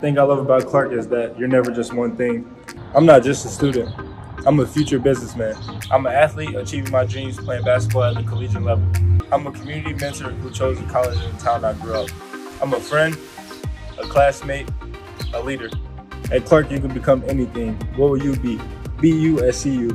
thing I love about Clarke is that you're never just one thing. I'm not just a student. I'm a future businessman. I'm an athlete achieving my dreams playing basketball at the collegiate level. I'm a community mentor who chose the college in the town I grew up. I'm a friend, a classmate, a leader. At Clarke, you can become anything. What will you be? Be you see.